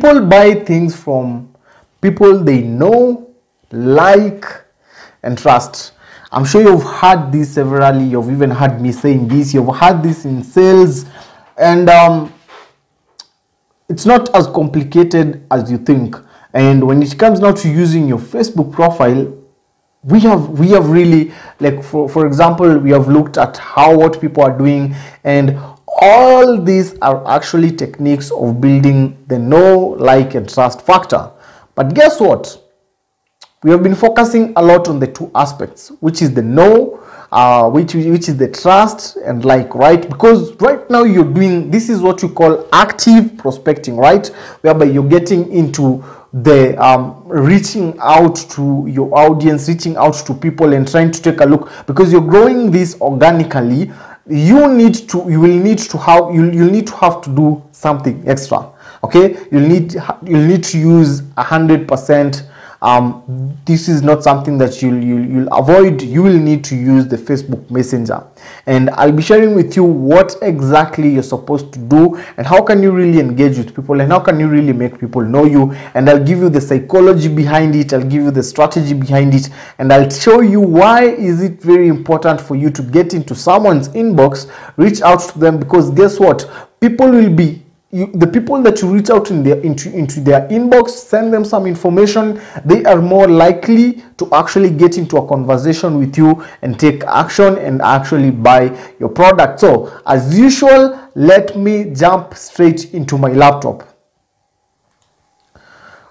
people buy things from people they know like and trust. I'm sure you've heard this severally you've even heard me saying this you've heard this in sales and um, it's not as complicated as you think. And when it comes now to using your facebook profile we have we have really like for, for example we have looked at how what people are doing and all these are actually techniques of building the know like and trust factor. But guess what? We have been focusing a lot on the two aspects which is the know uh, which which is the trust and like right? Because right now you're doing this is what you call active prospecting right? Whereby you're getting into the um, reaching out to your audience reaching out to people and trying to take a look. Because you're growing this organically you need to you will need to have you you need to have to do something extra okay? You'll need you'll need to use a hundred percent um, this is not something that you'll, you'll, you'll avoid. You will need to use the facebook messenger. And i'll be sharing with you what exactly you're supposed to do and how can you really engage with people and how can you really make people know you. And i'll give you the psychology behind it. I'll give you the strategy behind it. And i'll show you why is it very important for you to get into someone's inbox reach out to them. Because guess what? People will be you, the people that you reach out in their into into their inbox send them some information they are more likely to actually get into a conversation with you and take action and actually buy your product. So as usual let me jump straight into my laptop.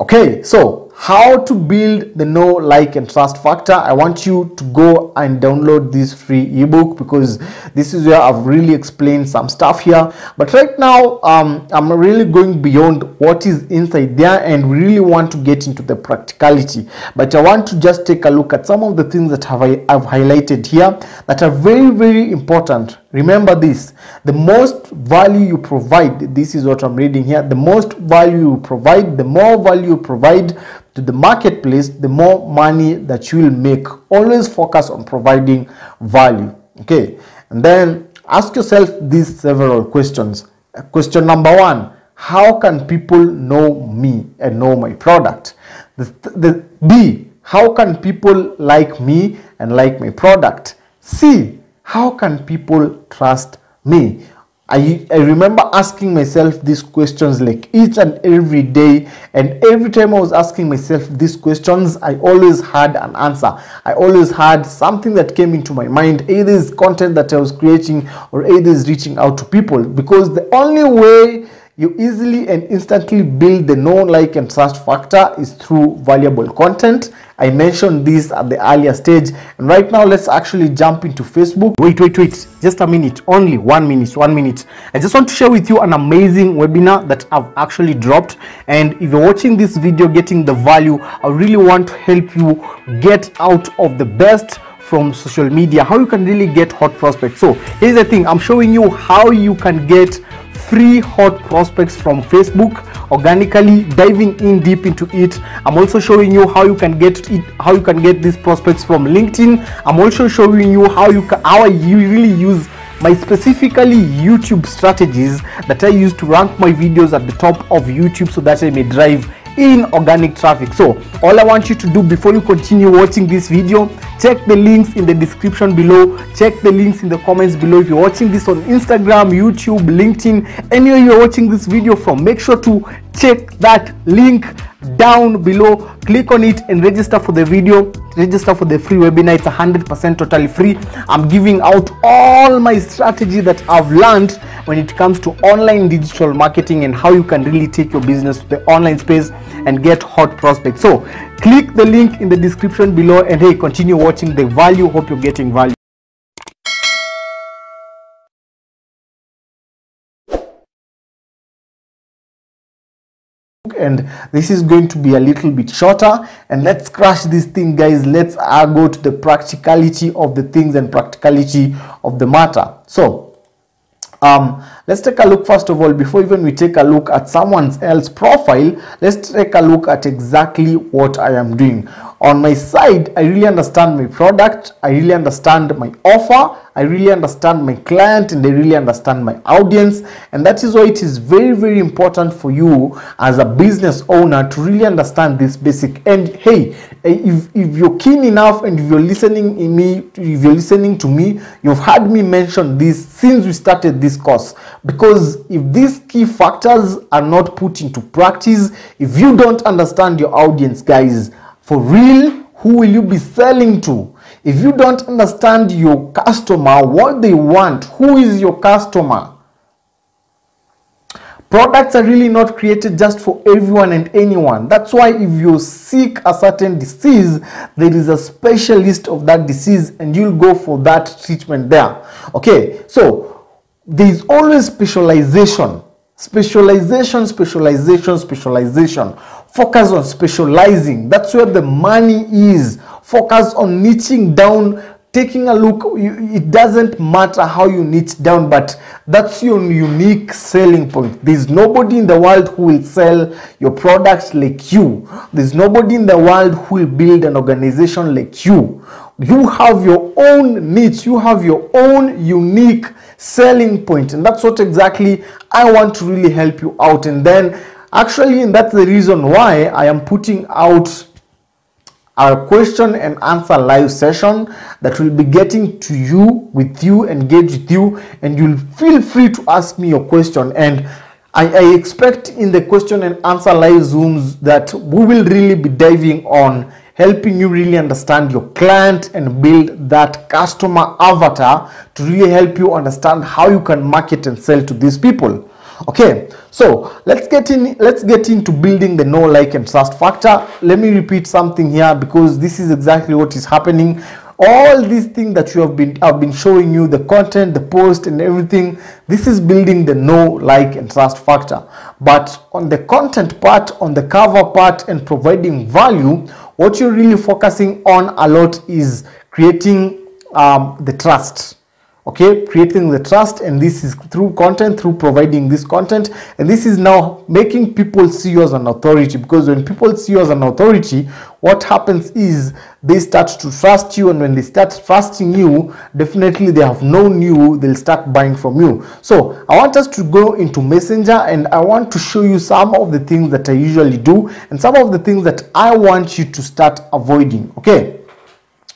Okay so how to build the know like and trust factor. I want you to go and download this free ebook because this is where i've really explained some stuff here. But right now um, i'm really going beyond what is inside there and we really want to get into the practicality. But i want to just take a look at some of the things that have I, i've highlighted here that are very very important. Remember this the most value you provide this is what i'm reading here the most value you provide the more value you provide to the marketplace the more money that you will make. Always focus on providing value okay? And then ask yourself these several questions. Question number one how can people know me and know my product? The, the b how can people like me and like my product? C how can people trust me I, I remember asking myself these questions like each and every day. And every time I was asking myself these questions I always had an answer. I always had something that came into my mind. Either is content that I was creating or either is reaching out to people. Because the only way you easily and instantly build the know like and trust factor is through valuable content. I mentioned this at the earlier stage. And right now let's actually jump into facebook. Wait wait wait. Just a minute. Only one minute one minute. I just want to share with you an amazing webinar that i've actually dropped. And if you're watching this video getting the value i really want to help you get out of the best from social media how you can really get hot prospects. So here's the thing. I'm showing you how you can get free hot prospects from facebook organically diving in deep into it. I'm also showing you how you can get it how you can get these prospects from linkedin. I'm also showing you how you can how you really use my specifically youtube strategies that i use to rank my videos at the top of youtube so that i may drive in organic traffic. So all i want you to do before you continue watching this video check the links in the description below. Check the links in the comments below. If you're watching this on instagram youtube linkedin anywhere you're watching this video from make sure to check that link down below. Click on it and register for the video register for the free webinar. It's 100% totally free. I'm giving out all my strategy that i've learned when it comes to online digital marketing and how you can really take your business to the online space and get hot prospects. So click the link in the description below and hey continue watching the value. Hope you're getting value and this is going to be a little bit shorter. And let's crush this thing guys. Let's uh, go to the practicality of the things and practicality of the matter. So um, let's take a look first of all before even we take a look at someone else's profile let's take a look at exactly what i am doing on my side i really understand my product. I really understand my offer. I really understand my client and i really understand my audience. And that is why it is very very important for you as a business owner to really understand this basic. And hey eh, if, if you're keen enough and if you're listening in me if you're listening to me you've heard me mention this since we started this course. Because if these key factors are not put into practice if you don't understand your audience guys for real who will you be selling to? If you don't understand your customer what they want who is your customer? Products are really not created just for everyone and anyone. That's why if you seek a certain disease there is a specialist of that disease and you'll go for that treatment there. Okay so there is always specialization. Specialization specialization specialization focus on specializing. That's where the money is. Focus on niching down taking a look. It doesn't matter how you niche down but that's your unique selling point. There's nobody in the world who will sell your product like you. There's nobody in the world who will build an organization like you. You have your own niche. You have your own unique selling point. And that's what exactly i want to really help you out. And then actually and that's the reason why i am putting out our question and answer live session that will be getting to you with you engage with you and you'll feel free to ask me your question. And I, I expect in the question and answer live zooms that we will really be diving on helping you really understand your client and build that customer avatar to really help you understand how you can market and sell to these people okay so let's get in let's get into building the know like and trust factor. Let me repeat something here because this is exactly what is happening. All these things that you have been i've been showing you the content the post and everything this is building the know like and trust factor. But on the content part on the cover part and providing value what you're really focusing on a lot is creating um, the trust okay creating the trust and this is through content through providing this content. And this is now making people see you as an authority because when people see you as an authority what happens is they start to trust you and when they start trusting you definitely they have known you they'll start buying from you. So i want us to go into messenger and i want to show you some of the things that i usually do and some of the things that i want you to start avoiding okay?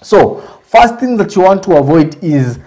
So first thing that you want to avoid is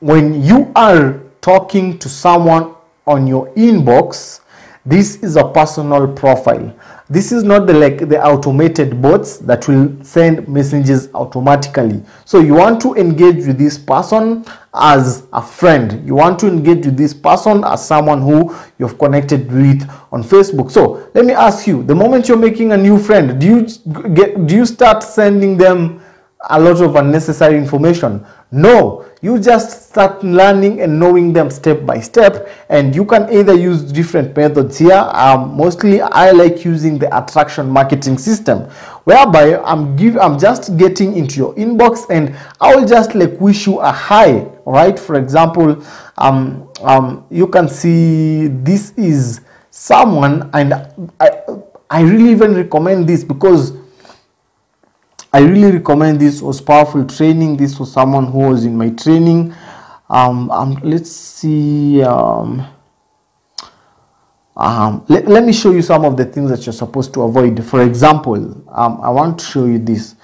when you are talking to someone on your inbox this is a personal profile. This is not the like the automated bots that will send messages automatically. So you want to engage with this person as a friend. You want to engage with this person as someone who you've connected with on facebook. So let me ask you the moment you're making a new friend do you get do you start sending them a lot of unnecessary information no you just start learning and knowing them step by step and you can either use different methods here. Um, mostly i like using the attraction marketing system whereby i'm give i'm just getting into your inbox and i will just like wish you a hi right? For example um, um you can see this is someone and i i really even recommend this because I really recommend this was powerful training. This was someone who was in my training. Um, um let's see. Um, um, let, let me show you some of the things that you're supposed to avoid. For example, um, I want to show you this.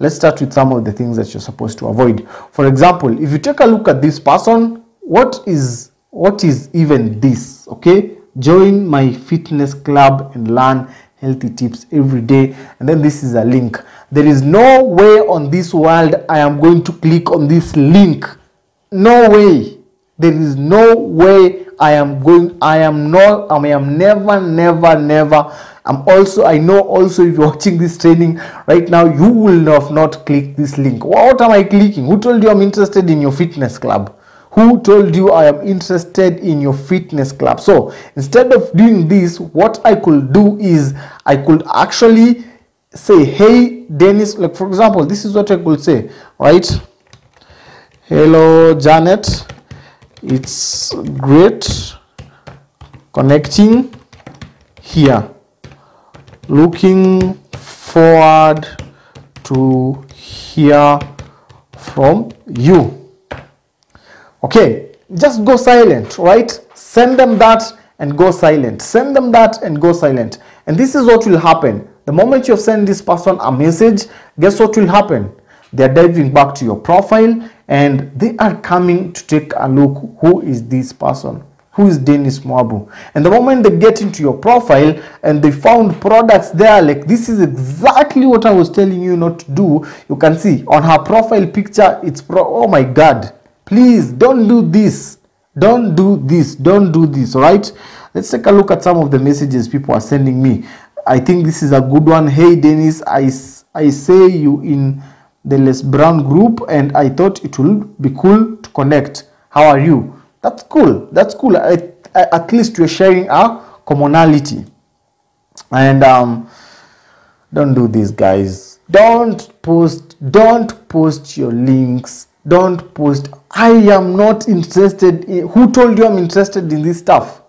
Let's start with some of the things that you're supposed to avoid. For example, if you take a look at this person, what is what is even this? Okay, join my fitness club and learn healthy tips every day. And then this is a link there is no way on this world I am going to click on this link. No way. There is no way I am going, I am not, I am never, never, never. I'm also, I know also if you're watching this training right now, you will have not click this link. What am I clicking? Who told you I'm interested in your fitness club? who told you I am interested in your fitness club. So instead of doing this, what I could do is I could actually say, hey, Dennis, like for example, this is what I could say, right? Hello, Janet. It's great connecting here. Looking forward to hear from you okay just go silent right send them that and go silent send them that and go silent and this is what will happen the moment you send this person a message guess what will happen they're diving back to your profile and they are coming to take a look who is this person who is Denis Mwabu. And the moment they get into your profile and they found products there, like this is exactly what I was telling you not to do. You can see on her profile picture, it's pro. Oh my God! Please don't do this. Don't do this. Don't do this. All right. Let's take a look at some of the messages people are sending me. I think this is a good one. Hey Denis, I I say you in the Les Brown group, and I thought it would be cool to connect. How are you? That's cool. That's cool. I, I, at least you're sharing a commonality. And um, don't do this, guys. Don't post. Don't post your links. Don't post. I am not interested. In, who told you I'm interested in this stuff?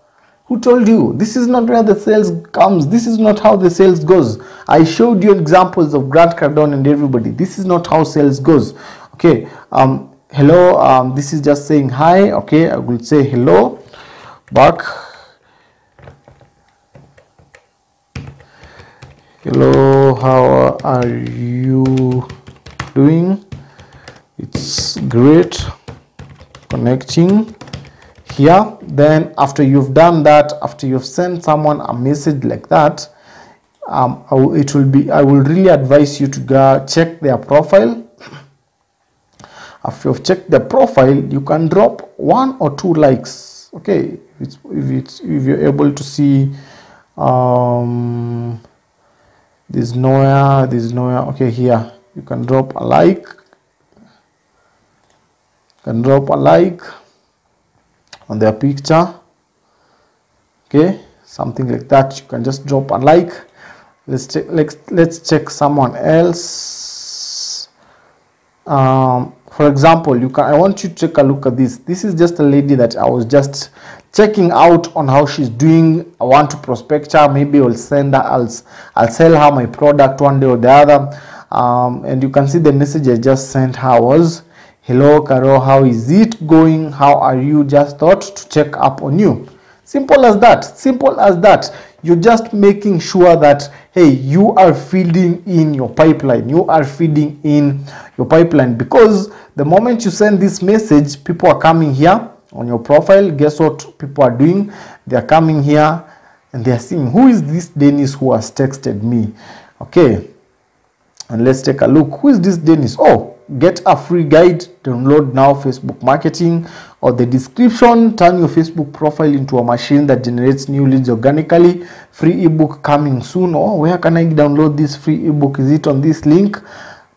Who told you? This is not where the sales comes. This is not how the sales goes. I showed you examples of Grant Cardone and everybody. This is not how sales goes. Okay. Um, hello um, this is just saying hi okay I will say hello back hello how are you doing it's great connecting here then after you've done that after you've sent someone a message like that um, it will be I will really advise you to go check their profile. After you've checked the profile you can drop one or two likes okay? If it's if, it's, if you're able to see um there's nowhere there's nowhere okay here. You can drop a like. You can drop a like on their picture. Okay something like that. You can just drop a like. Let's check let's let's check someone else. Um for example you can i want you to take a look at this. This is just a lady that i was just checking out on how she's doing. I want to prospect her. Maybe i'll send her i'll, I'll sell her my product one day or the other. Um, and you can see the message i just sent her was hello Caro how is it going how are you just thought to check up on you. Simple as that simple as that. You're just making sure that hey you are feeding in your pipeline you are feeding in your pipeline. Because the moment you send this message people are coming here on your profile guess what people are doing? They are coming here and they are seeing who is this denis who has texted me? Okay and let's take a look. Who is this denis? Oh get a free guide download now facebook marketing or the description turn your facebook profile into a machine that generates new leads organically. Free ebook coming soon. Oh where can i download this free ebook? Is it on this link?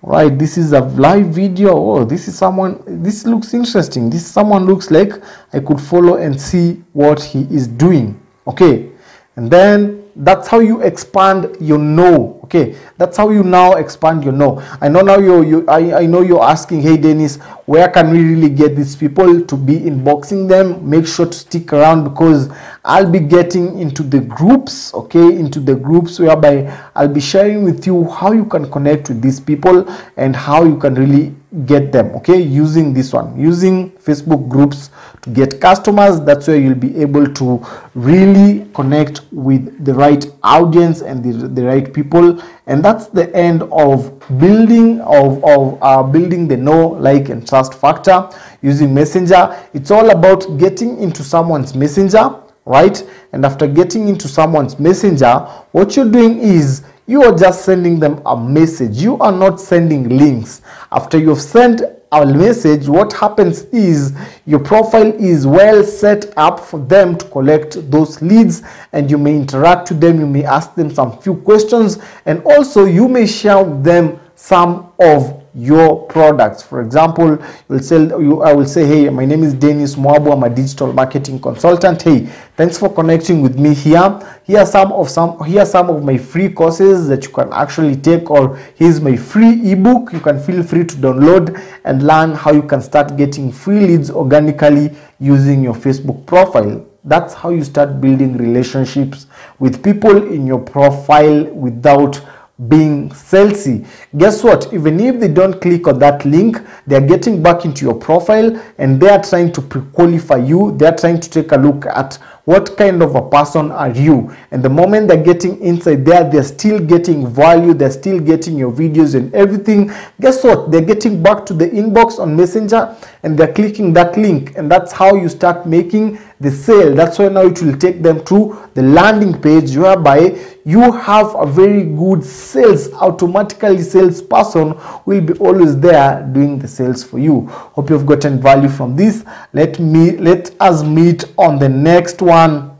Right this is a live video. Oh this is someone this looks interesting. This someone looks like i could follow and see what he is doing. Okay and then that's how you expand your know okay that's how you now expand your know. I know now you you I, I know you're asking hey denis where can we really get these people to be inboxing them? Make sure to stick around because i'll be getting into the groups okay? Into the groups whereby i'll be sharing with you how you can connect with these people and how you can really get them okay? Using this one using facebook groups to get customers. That's where you'll be able to really connect with the right audience and the, the right people and that's the end of building of, of uh, building the know like and trust factor using messenger. It's all about getting into someone's messenger right? And after getting into someone's messenger what you're doing is you are just sending them a message. You are not sending links. After you've sent a message what happens is your profile is well set up for them to collect those leads and you may interact with them. You may ask them some few questions and also you may share them some of your products. For example you'll say you i will say hey my name is denis mwabu. I'm a digital marketing consultant. Hey thanks for connecting with me here. Here are some of some here are some of my free courses that you can actually take or here's my free ebook. You can feel free to download and learn how you can start getting free leads organically using your facebook profile. That's how you start building relationships with people in your profile without being salesy. Guess what? Even if they don't click on that link they're getting back into your profile and they are trying to pre-qualify you. They're trying to take a look at what kind of a person are you. And the moment they're getting inside there they're still getting value they're still getting your videos and everything. Guess what? They're getting back to the inbox on messenger and they're clicking that link. And that's how you start making the sale. That's why now it will take them to the landing page whereby you have a very good sales automatically salesperson will be always there doing the sales for you. Hope you've gotten value from this. Let me let us meet on the next one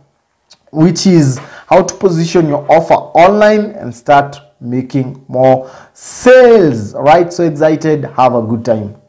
which is how to position your offer online and start making more sales. Right so excited. Have a good time